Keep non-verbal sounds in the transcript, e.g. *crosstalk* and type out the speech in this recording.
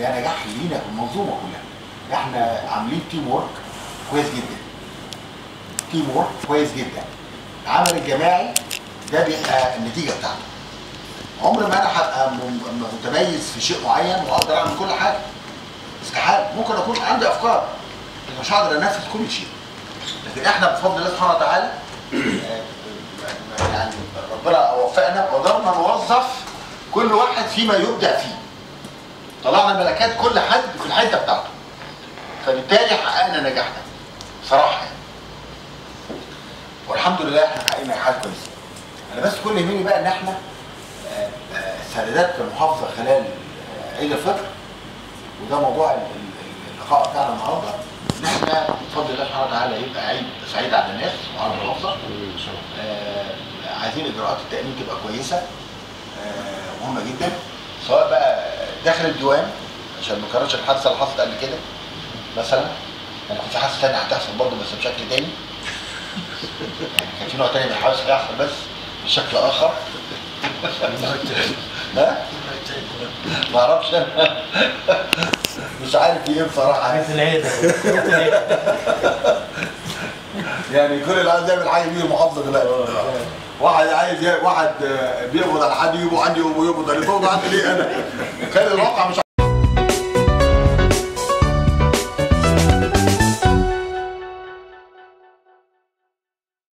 ده نجاح لينا في المنظومة كلها. إحنا عاملين team work كويس جدا. team work كويس جدا. العمل الجماعي ده بيبقى النتيجة بتاعته. عمر ما أنا هبقى متميز في شيء معين وأقدر أعمل كل حاجة. استحاله ممكن أكون عندي أفكار. لكن مش هقدر أنفذ كل شيء. لكن إحنا بفضل الله سبحانه وتعالى *clears throat* يعني ربنا وفقنا وقدرنا نوظف كل واحد فيما يبدع فيه. طلعنا ملكات كل حد في الحتة بتاعته. فبالتالي حققنا نجاح ده صراحة يعني. والحمد لله إحنا حققنا حاجة كويسة. أنا بس كل يهمني بقى إن إحنا آه، آه، السندات كمحافظه خلال آه، عيد الفطر. وده موضوع ال- ال- اللقاء بتاعنا النهارده. إن إحنا بفضل الله سبحانه وتعالى يبقى عيد سعيد على الناس وعلى المحافظة. عايزين إجراءات التأمين تبقى كويسة. مهمة جدا. سواء بقى داخل الديوان عشان ما نكررش الحادثة اللي حصلت قبل كده مثلا. يعني في حادثه ثانية هتحصل برضه بس بشكل تاني. يعني كان في نوع تاني من الحوادث هيحصل بس بشكل آخر. ها؟ ما أعرفش. أنا مش عارف إيه بصراحة. عايز العيد يعني كل اللي عايز يعمل حاجة بيه المحافظه دلوقتي واحد عايز واحد آه، بيقبض على حد يجيبه عندي ويقبض عليه فوضى عندي ليه أنا كان الواقع مش